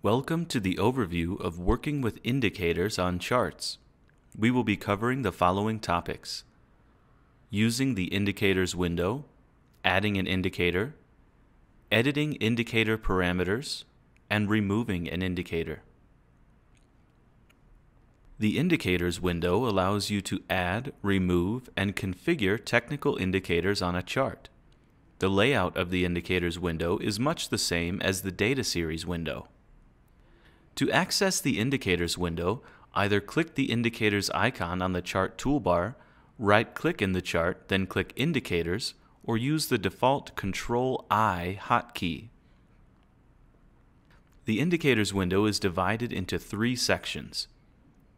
Welcome to the overview of working with indicators on charts. We will be covering the following topics. Using the indicators window, adding an indicator, editing indicator parameters, and removing an indicator. The Indicators window allows you to add, remove, and configure technical indicators on a chart. The layout of the Indicators window is much the same as the Data Series window. To access the Indicators window, either click the Indicators icon on the chart toolbar, right-click in the chart, then click Indicators, or use the default Control-I hotkey. The Indicators window is divided into three sections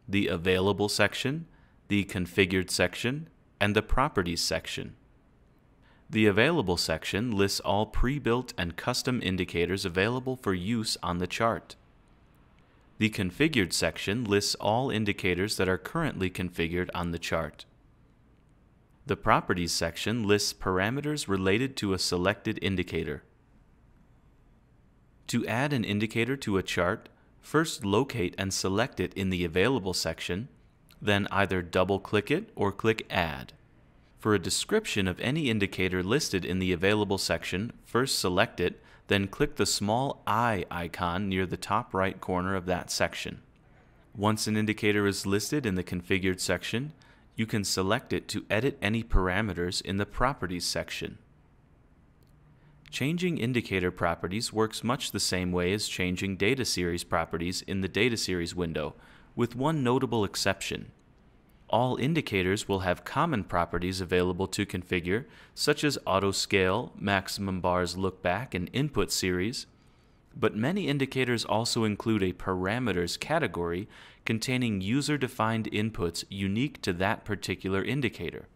the Available section, the Configured section, and the Properties section. The Available section lists all pre-built and custom indicators available for use on the chart. The Configured section lists all indicators that are currently configured on the chart. The Properties section lists parameters related to a selected indicator. To add an indicator to a chart, first locate and select it in the Available section, then either double-click it or click Add. For a description of any indicator listed in the Available section, first select it, then click the small eye icon near the top right corner of that section. Once an indicator is listed in the Configured section, you can select it to edit any parameters in the Properties section. Changing indicator properties works much the same way as changing data series properties in the data series window, with one notable exception. All indicators will have common properties available to configure, such as auto scale, maximum bars look back, and input series. But many indicators also include a parameters category containing user defined inputs unique to that particular indicator.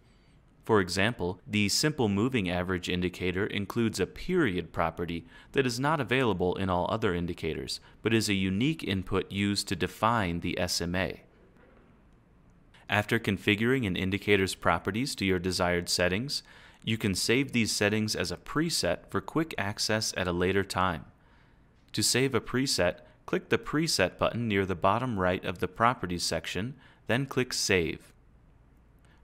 For example, the simple moving average indicator includes a period property that is not available in all other indicators, but is a unique input used to define the SMA. After configuring an indicator's properties to your desired settings, you can save these settings as a preset for quick access at a later time. To save a preset, click the Preset button near the bottom right of the Properties section, then click Save.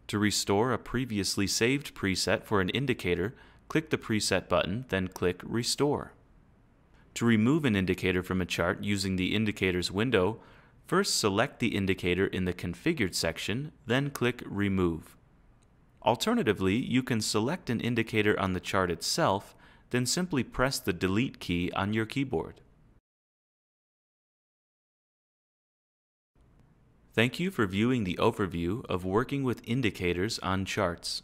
To restore a previously saved preset for an indicator, click the Preset button, then click Restore. To remove an indicator from a chart using the Indicators window, first select the indicator in the Configured section, then click Remove. Alternatively, you can select an indicator on the chart itself, then simply press the Delete key on your keyboard. Thank you for viewing the overview of working with indicators on charts.